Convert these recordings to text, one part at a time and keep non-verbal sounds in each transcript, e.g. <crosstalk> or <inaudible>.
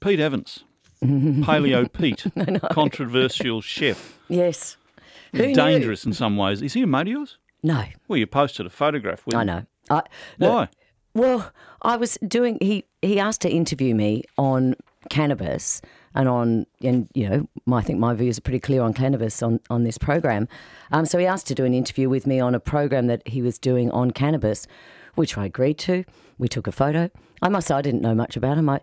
Pete Evans, <laughs> Paleo Pete, <laughs> controversial chef, Yes. Who knew? dangerous in some ways. Is he a mate of yours? No, Well, you posted a photograph with I know. I, look, Why? Well, I was doing. He he asked to interview me on cannabis and on and you know my, I think my views are pretty clear on cannabis on on this program. Um, so he asked to do an interview with me on a program that he was doing on cannabis, which I agreed to. We took a photo. I must say I didn't know much about him. I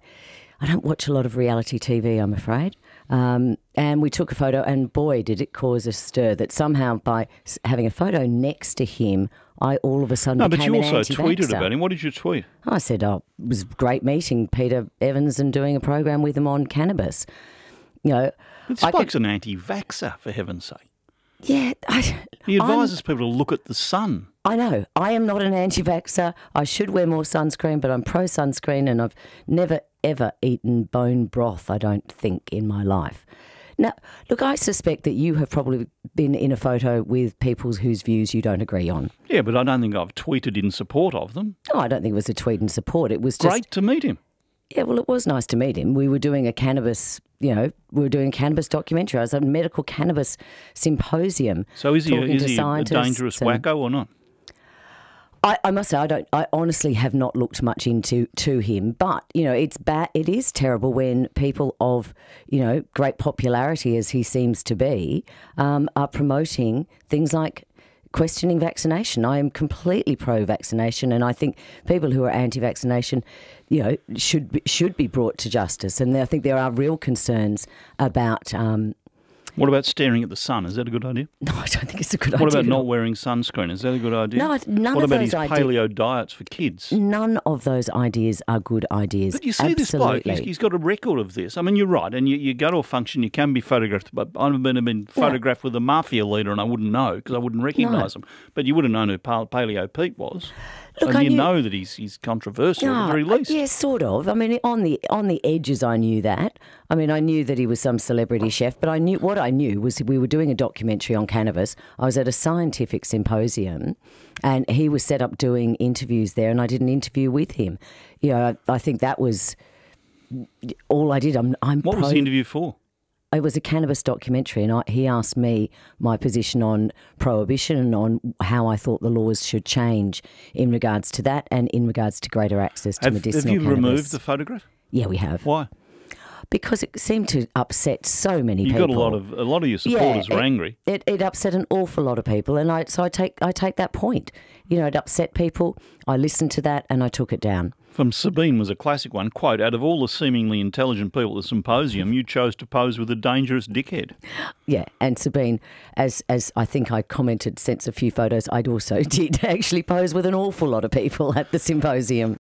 I don't watch a lot of reality TV, I'm afraid. Um, and we took a photo, and boy, did it cause a stir that somehow by having a photo next to him, I all of a sudden No, but you also tweeted about him. What did you tweet? I said, oh, it was great meeting Peter Evans and doing a program with him on cannabis. You know, This I could- an anti-vaxxer, for heaven's sake. yeah, I, He I'm- advises people to look at the sun. I know. I am not an anti vaxxer. I should wear more sunscreen, but I'm pro sunscreen and I've never, ever eaten bone broth, I don't think, in my life. Now, look, I suspect that you have probably been in a photo with people whose views you don't agree on. Yeah, but I don't think I've tweeted in support of them. No, I don't think it was a tweet in support. It was just Great to meet him. Yeah, well, it was nice to meet him. We were doing a cannabis, you know, we were doing a cannabis documentary. I was at a medical cannabis symposium. So is he, is to he a dangerous wacko or not? I, I must say, I don't. I honestly have not looked much into to him, but you know, it's bad. It is terrible when people of you know great popularity, as he seems to be, um, are promoting things like questioning vaccination. I am completely pro-vaccination, and I think people who are anti-vaccination, you know, should be, should be brought to justice. And I think there are real concerns about. Um, What about staring at the sun? Is that a good idea? <laughs> no, I don't think it's a good What idea. What about not wearing sunscreen? Is that a good idea? No, none what of about his paleo diets for kids? None of those ideas are good ideas. But you see this bloke, he's, he's got a record of this. I mean, you're right, and you, you go to a function, you can be photographed, but I've been, been photographed with a mafia leader and I wouldn't know because I wouldn't recognise him. But you would have known who Paleo Pete was. Look, and I you knew- know that he's, he's controversial at the very least. Yeah, sort of. I mean, on the on the edges, I knew that. I mean, I knew that he was some celebrity chef, but I knew what I knew was we were doing a documentary on cannabis. I was at a scientific symposium, and he was set up doing interviews there, and I did an interview with him. You know, I, I think that was all I did. I'm, I'm What was the interview for? It was a cannabis documentary, and I, he asked me my position on prohibition and on how I thought the laws should change in regards to that, and in regards to greater access to Have, medicinal have you cannabis. removed the photograph? Yeah, we have Why? Because it seemed to upset so many You people. You got a lot of a lot of your supporters were it, angry. It, it upset an awful lot of people, and I so I take I take that point. You know, it upset people. I listened to that and I took it down. From Sabine was a classic one. Quote, out of all the seemingly intelligent people at the symposium, you chose to pose with a dangerous dickhead. Yeah, and Sabine, as as I think I commented, sent a few photos. I'd also <laughs> did actually pose with an awful lot of people at the symposium.